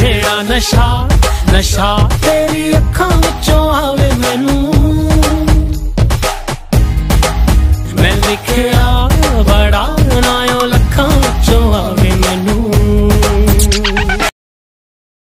ਜਿਹੜਾ ਨਸ਼ਾ ਨਸ਼ਾ ਤੇਰੀ ਅੱਖਾਂ ਵਿੱਚੋਂ ਆਵੇ ਮੈਨੂੰ ਮੈਂ ਲਿਖਿਆ